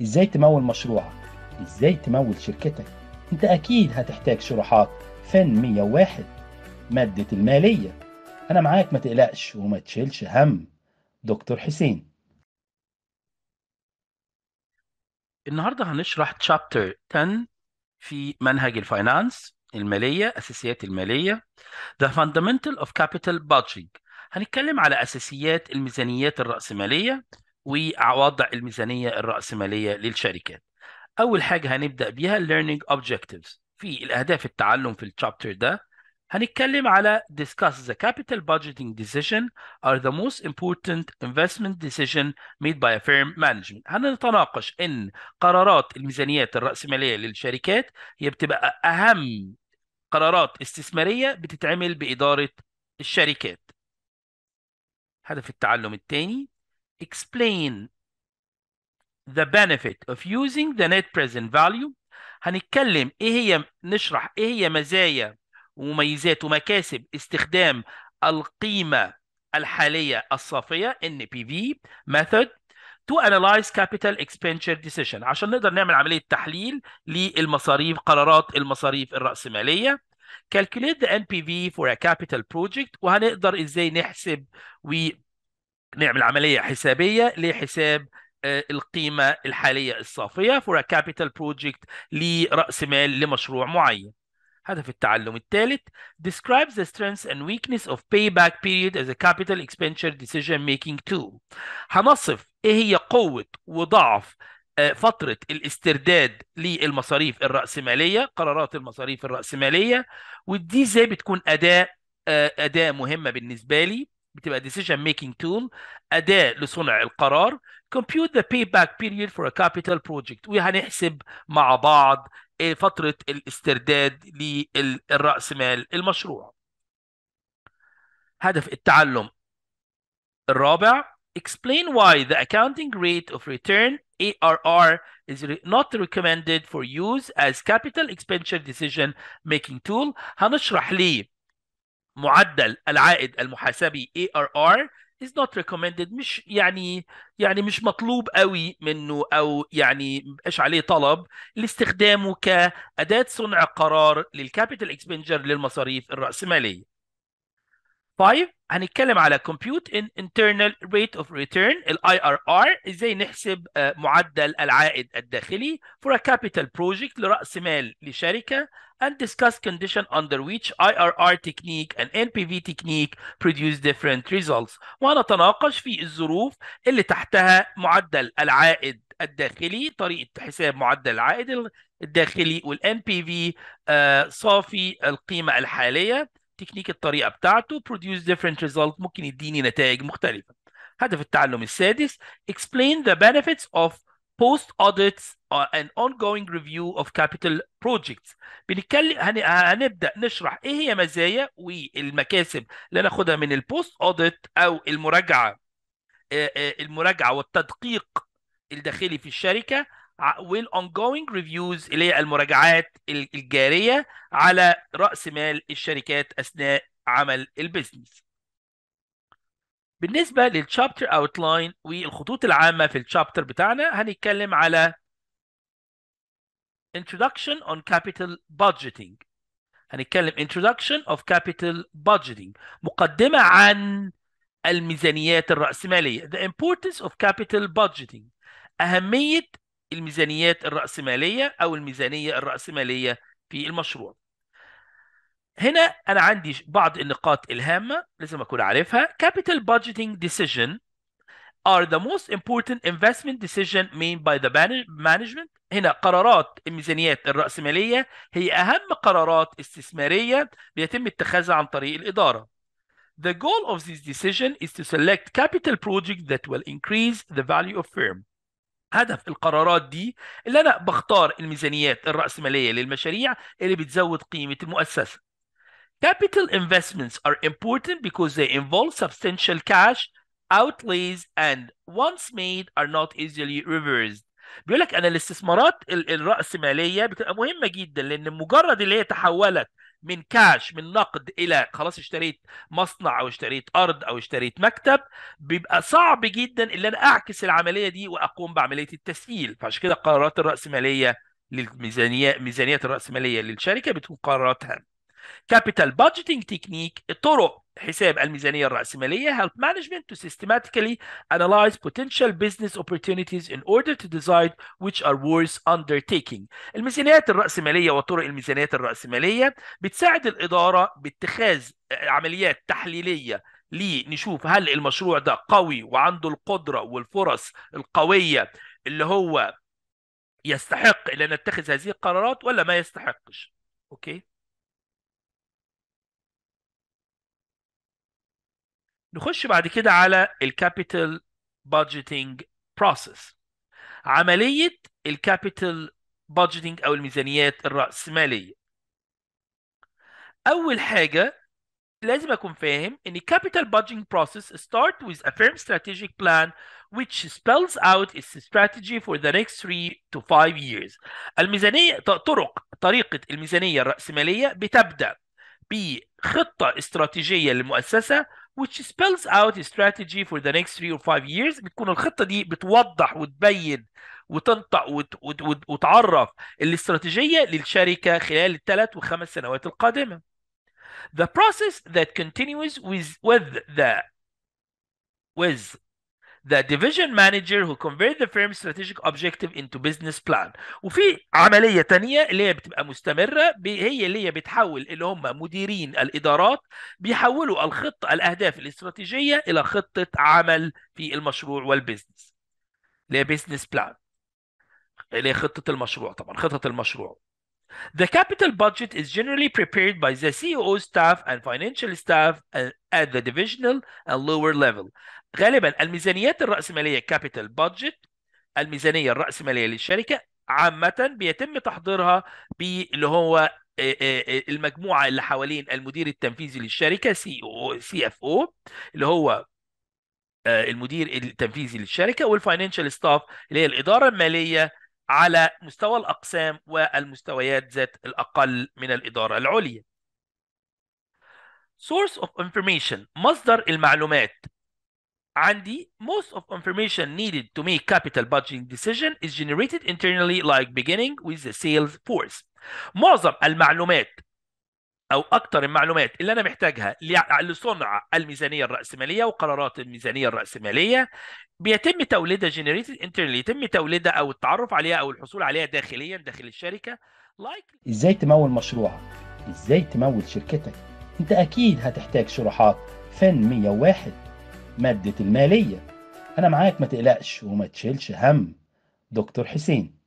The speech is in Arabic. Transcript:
إزاي تمول مشروعك؟ إزاي تمول شركتك؟ أنت أكيد هتحتاج شروحات فن 101 مادة المالية. أنا معاك ما تقلقش وما تشيلش هم. دكتور حسين. النهارده هنشرح تشابتر 10 في منهج الفاينانس المالية أساسيات المالية. The Fundamental of Capital Budgeting. هنتكلم على أساسيات الميزانيات الرأسمالية. ووضع الميزانية الرأسمالية للشركات. أول حاجة هنبدأ بيها Learning Objectives. في الأهداف التعلم في الشابتر ده هنتكلم على discuss the capital budgeting decision are the most important investment decision made by a firm management. هنتناقش إن قرارات الميزانيات الرأسمالية للشركات هي بتبقى أهم قرارات استثمارية بتتعمل بإدارة الشركات. هدف التعلم الثاني explain the benefit of using the net present value. هنتكلم إيه هي نشرح إيه هي مزايا ومميزات ومكاسب استخدام القيمة الحالية الصافية NPV method to analyze capital expenditure decision. عشان نقدر نعمل عملية تحليل للمصاريف قرارات المصاريف الرأسمالية. calculate the NPV for a capital project. وهنقدر إزاي نحسب ونعمل عملية حسابية لحساب القيمة الحالية الصافية for a capital project لرأس مال لمشروع معين. هدف التعلم الثالث. Describes the strengths and weakness of payback period as a capital expenditure decision making tool. هنصف إيه هي قوة وضعف فترة الاسترداد للمصاريف الرأسمالية قرارات المصاريف الرأسمالية ودي إزاي بتكون أداة أداة مهمة بالنسبة لي؟ بتبقى decision making tool أداة لصنع القرار compute the payback period for a capital project وهنحسب مع بعض فترة الاسترداد للرأس مال المشروع هدف التعلم الرابع explain why the accounting rate of return ARR is not recommended for use as capital expenditure decision making tool هنشرح ليه معدل العائد المحاسبي ARR is not recommended. مش يعني يعني مش مطلوب قوي منه أو يعني مبقاش عليه طلب لاستخدامه كأداة صنع قرار لل capital expenditure للمصاريف الرأسمالية. 5 هنتكلم على computing internal rate of return ال IRR إزاي نحسب معدل العائد الداخلي for a capital project لرأس مال لشركة and discuss condition under which IRR technique and NPV technique produce different results. وهنتناقش في الظروف اللي تحتها معدل العائد الداخلي طريقة حساب معدل العائد الداخلي وال NPV صافي القيمة الحالية. تكنيك الطريقة بتاعته produce different result ممكن يديني نتائج مختلفة. هدف التعلم السادس explain the benefits of post audits and ongoing review of capital projects. بنتكلم هن... هنبدأ نشرح إيه هي مزايا والمكاسب اللي ناخدها من ال post audit أو المراجعة المراجعة والتدقيق الداخلي في الشركة. وال ongoing reviews اللي هي المراجعات الجارية على رأس مال الشركات أثناء عمل ال business بالنسبة للشابتر اوتلاين والخطوط العامة في الشابتر بتاعنا هنتكلم على introduction on capital budgeting. هنتكلم introduction of capital budgeting مقدمة عن الميزانيات الرأسمالية. The importance of capital budgeting. أهمية الميزانيات الرأسمالية أو الميزانية الرأسمالية في المشروع هنا أنا عندي بعض النقاط الهامة لازم أكون عارفها capital budgeting decision are the most important investment decision made by the management هنا قرارات الميزانيات الرأسمالية هي أهم قرارات استثمارية بيتم اتخاذها عن طريق الإدارة. The goal of this decision is to select capital projects that will increase the value of firm. هدف القرارات دي اللي أنا بختار الميزانيات الرأسمالية للمشاريع اللي بتزود قيمة المؤسسة. Capital investments are important because they involve substantial cash outlays and once made are not easily reversed بيقول لك أنا الاستثمارات الرأسمالية بتبقى مهمة جدا لأن مجرد اللي هي تحولت من كاش من نقد إلى خلاص اشتريت مصنع أو اشتريت أرض أو اشتريت مكتب بيبقى صعب جدا إن أنا أعكس العملية دي وأقوم بعملية التسهيل. فعشان كده قرارات الرأسمالية للميزانية ميزانيات الرأسمالية للشركة بتكون قرارات هامه capital budgeting technique طرق حساب الميزانية الرأسمالية help management to systematically analyze potential business opportunities in order to decide which are worth undertaking. الميزانيات الرأسمالية وطرق الميزانيات الرأسمالية بتساعد الإدارة باتخاذ عمليات تحليلية لنشوف هل المشروع ده قوي وعنده القدرة والفرص القوية اللي هو يستحق أن نتخذ هذه القرارات ولا ما يستحقش. okay نخش بعد كده على ال capital budgeting process عملية ال capital budgeting أو الميزانيات الرأسمالية أول حاجة لازم أكون فاهم إن capital budgeting process start with a firm strategic plan which spells out its strategy for the next three to five years. الميزانية طرق طريقة الميزانية الرأسمالية بتبدأ بخطة استراتيجية للمؤسسة which spells out a strategy for the next three or five years بتكون الخطة دي بتوضح وتبين وتنطق وت... وت... وت... وتعرف الاستراتيجية للشركة خلال الثلاث وخمس سنوات القادمة. The process that continues with with the with the division manager who convert the firm's strategic objective into business plan. وفي عملية تانية اللي هي بتبقى مستمرة هي اللي هي بتحول اللي هم مديرين الإدارات بيحولوا الخطة الأهداف الاستراتيجية إلى خطة عمل في المشروع والبزنس اللي هي business plan. اللي هي خطة المشروع طبعا خطة المشروع. The capital budget is generally prepared by the CEO staff and financial staff at the divisional and lower level. غالبا الميزانيات الرأسمالية capital budget الميزانية الرأسمالية للشركة عامة بيتم تحضيرها باللي هو المجموعة اللي حوالين المدير التنفيذي للشركة اف أو اللي هو المدير التنفيذي للشركة وال financial staff اللي هي الإدارة المالية على مستوى الأقسام والمستويات ذات الأقل من الإدارة العليا. Source of information مصدر المعلومات عندي most of information needed to make capital budgeting decision is generated internally like beginning with the sales force. معظم المعلومات أو أكثر المعلومات اللي أنا محتاجها لصنع الميزانية الرأسمالية وقرارات الميزانية الرأسمالية بيتم توليدها generated internally يتم توليدها أو التعرف عليها أو الحصول عليها داخليا داخل الشركة. like إزاي تمول مشروعك؟ إزاي تمول شركتك؟ أنت أكيد هتحتاج شروحات فن 101 مادة المالية. أنا معاك ما تقلقش وما تشيلش هم دكتور حسين.